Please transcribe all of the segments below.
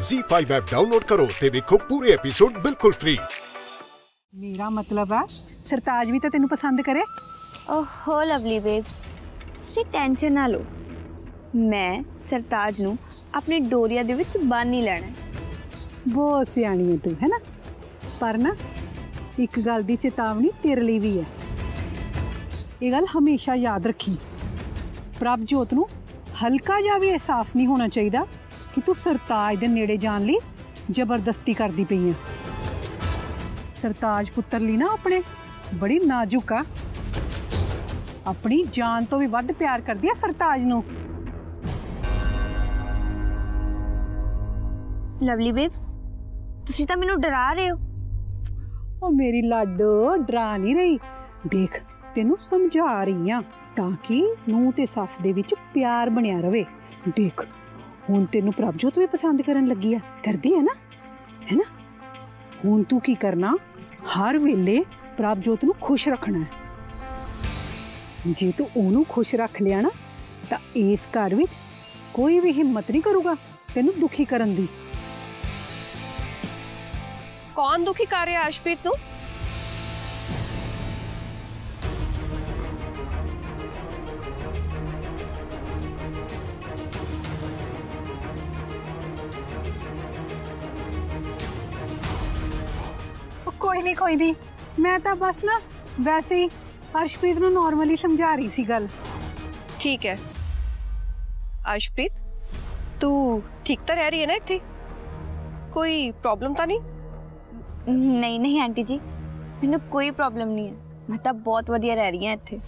Z5 app download ਕਰੋ ਤੇ ਵੇਖੋ ਪੂਰੇ ਐਪੀਸੋਡ ਬਿਲਕੁਲ ਫ੍ਰੀ ਮੇਰਾ ਮਤਲਬ ਆ ਸਰਤਾਜ ਵੀ ਤਾਂ ਤੈਨੂੰ ਪਸੰਦ ਕਰੇ ਓਹੋ ਲਵਲੀ ਬੇਬਸ ਤੁਸੀਂ ਟੈਨਸ਼ਨ ਨਾ ਲਓ ਮੈਂ ਸਰਤਾਜ ਨੂੰ ਆਪਣੀ ਡੋਰੀਆ ਦੇ ਵਿੱਚ ਬੰਨ ਹੀ ਲੈਣਾ ਹੈ। ਬਹੁਤ ਸਿਆਣੀ ਹੈ ਤੂੰ ਹੈ ਨਾ ਪਰ ਨਾ ਇੱਕ ਗੱਲ ਦੀ ਚੇਤਾਵਨੀ ਤੇਰੇ ਲਈ ਵੀ ਹੈ ਇਹ ਗੱਲ ਹਮੇਸ਼ਾ ਯਾਦ ਰੱਖੀ ਪ੍ਰਭਜੋਤ ਨੂੰ ਹਲਕਾ ਜਿਹਾ ਵੀ ਅਹਿਸਾਸ ਨਹੀਂ ਹੋਣਾ ਚਾਹੀਦਾ ਕਿ ਤੂੰ ਸਰਤਾਜ ਦੇ ਨੇੜੇ ਜਾਣ ਲਈ ਜ਼ਬਰਦਸਤੀ ਕਰਦੀ ਪਈ ਹੈ ਸਰਤਾਜ ਪੁੱਤਰ ਲਈ ਨਾ ਆਪਣੇ ਬੜੀ ਨਾਜ਼ੁਕ ਆ ਆਪਣੀ ਜਾਨ ਤੋਂ ਵੀ ਵੱਧ ਪਿਆਰ ਕਰਦੀ ਹੈ ਸਰਤਾਜ ਨੂੰ ਲਵਲੀ ਬੇਬਸ ਤੁਸੀਂ ਤਾਂ ਮੈਨੂੰ ਡਰਾ ਰਹੇ ਹੋ ਉਹ ਮੇਰੀ ਲਾਡੋ ਡਰਾ ਨਹੀਂ ਰਹੀ ਦੇਖ ਤੈਨੂੰ ਸਮਝਾ ਰਹੀ ਆ ਤਾਂ ਕਿ ਨੂੰ ਤੇ ਸੱਸ ਦੇ ਵਿੱਚ ਪਿਆਰ ਬਣਿਆ ਰਵੇ ਦੇਖ ਹੁਣ ਤੈਨੂੰ ਪ੍ਰਭਜੋਤ ਵੀ ਪਸੰਦ ਕਰਨ ਲੱਗੀ ਆ ਕਰਦੀ ਹੈ ਨਾ ਹੈ ਨਾ ਹੁਣ ਤੂੰ ਕੀ ਕਰਨਾ ਹਰ ਵੇਲੇ ਪ੍ਰਭਜੋਤ ਨੂੰ ਖੁਸ਼ ਰੱਖਣਾ ਹੈ ਜੇ ਤੂੰ ਉਹਨੂੰ ਖੁਸ਼ ਰੱਖ ਲਿਆ ਨਾ ਤਾਂ ਇਸ ਘਰ ਵਿੱਚ ਕੋਈ ਵੀ ਹਿੰਮਤ ਨਹੀਂ ਕਰੂਗਾ ਤੈਨੂੰ ਦੁਖੀ ਕਰਨ ਦੀ ਕੌਣ ਦੁਖੀ ਕਰ ਰਿਹਾ ਅਸ਼ਪ੍ਰੀਤ ਨੂੰ ਕੋਈ ਨਹੀਂ ਕੋਈ ਨਹੀਂ ਮੈਂ ਤਾਂ ਬਸ ਨਾ ਵੈਸੇ ਹੀ ਅਰਸ਼ਪ੍ਰੀਤ ਨੂੰ ਨਾਰਮਲੀ ਸਮਝਾ ਰਹੀ ਸੀ ਗੱਲ ਠੀਕ ਹੈ ਅਸ਼ਪ੍ਰੀਤ ਤੂੰ ਠੀਕ ਤਾਂ ਰਹਿ ਰਹੀ ਹੈ ਨਾ ਇੱਥੇ ਕੋਈ ਪ੍ਰੋਬਲਮ ਤਾਂ ਨਹੀਂ ਨਹੀਂ ਨਹੀਂ ਆਂਟੀ ਜੀ ਮੈਨੂੰ ਕੋਈ ਪ੍ਰੋਬਲਮ ਨਹੀਂ ਹੈ ਮੈਂ ਤਾਂ ਬਹੁਤ ਵਧੀਆ ਰਹਿ ਰਹੀ ਹਾਂ ਇੱਥੇ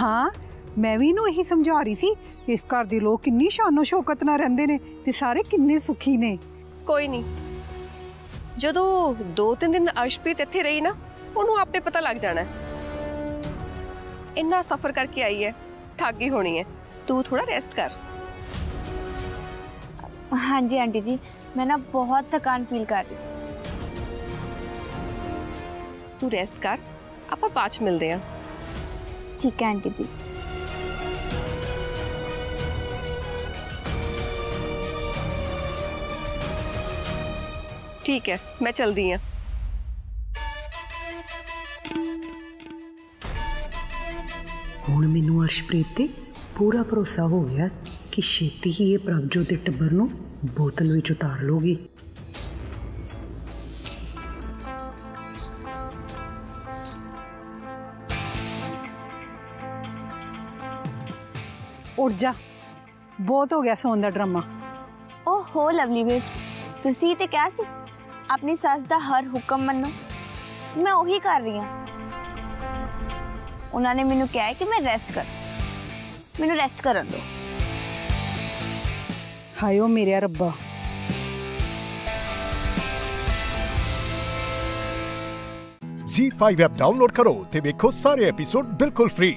ਹਾਂ ਮੈਂ ਵੀ ਇਹਨੂੰ ਇਹੀ ਸਮਝਾ ਰਹੀ ਸੀ ਇਸ ਘਰ ਦੇ ਲੋਕ ਕਿੰਨੀ ਸ਼ਾਨੋ ਸ਼ੌਕਤ ਨਾਲ ਰਹਿੰਦੇ ਨੇ ਤੇ ਸਾਰੇ ਕਿੰਨੇ ਸੁਖੀ ਨੇ ਕੋਈ ਨਹੀਂ ਜਦੋਂ ਦੋ ਤਿੰਨ ਦਿਨ ਅਸ਼ਪ੍ਰੀਤ ਇੱਥੇ ਰਹੀ ਨਾ ਉਹਨੂੰ ਆਪੇ ਪਤਾ ਲੱਗ ਜਾਣਾ ਹੈ। ਇੰਨਾ ਸਫ਼ਰ ਕਰਕੇ ਆਈ ਹੈ ਥੱਕ ਗਈ ਹੋਣੀ ਹੈ ਤੂੰ ਥੋੜਾ ਰੈਸਟ ਕਰ ਹਾਂਜੀ ਆਂਟੀ ਜੀ ਮੈਂ ਨਾ ਬਹੁਤ ਥਕਾਨ ਫੀਲ ਕਰ ਰਹੀ ਤੂੰ ਰੈਸਟ ਕਰ ਆਪਾਂ ਬਾਅਦ ਚ ਮਿਲਦੇ ਹਾਂ ਠੀਕ ਹੈ ਆਂਟੀ ਜੀ ਠੀਕ ਹੈ ਮੈਂ ਚਲਦੀ ਹਾਂ ਹੁਣ ਮੈਨੂੰ ਅਰਸ਼ਪ੍ਰੀਤ ਤੇ ਪੂਰਾ ਭਰੋਸਾ ਹੋ ਗਿਆ ਕਿ ਛੇਤੀ ਹੀ ਇਹ ਪ੍ਰਭਜੋਤ ਦੇ ਟੱਬਰ ਨੂੰ ਬੋਤਲ ਵਿੱਚ ਉਤਾਰ ਲੋਗੀ ਉੱਠ ਜਾ ਬਹੁਤ ਹੋ ਗਿਆ ਸੌਣ ਦਾ ਡਰਾਮਾ ਓਹੋ ਲਵਲੀ ਬੇਬ ਤੁਸੀਂ ਤੇ ਕਿਹਾ ਸੀ ਆਪਣੀ ਸੱਸ ਦਾ ਹਰ ਹੁਕਮ ਮੰਨੋ ਮੈਂ ਉਹੀ ਕਰ ਰਹੀ ਹਾਂ ਉਹਨਾਂ ਨੇ ਮੈਨੂੰ ਕਿਹਾ ਹੈ ਕਿ ਮੈਂ ਰੈਸਟ ਕਰ ਮੈਨੂੰ ਰੈਸਟ ਕਰਨ ਦਿਓ ਹਾਇਓ ਮੇਰੇ ਰੱਬਾ Z5 ਐਪ ਡਾਊਨਲੋਡ ਕਰੋ ਤੇ ਵੇਖੋ ਸਾਰੇ ਐਪੀਸੋਡ ਬਿਲਕੁਲ ਫ੍ਰੀ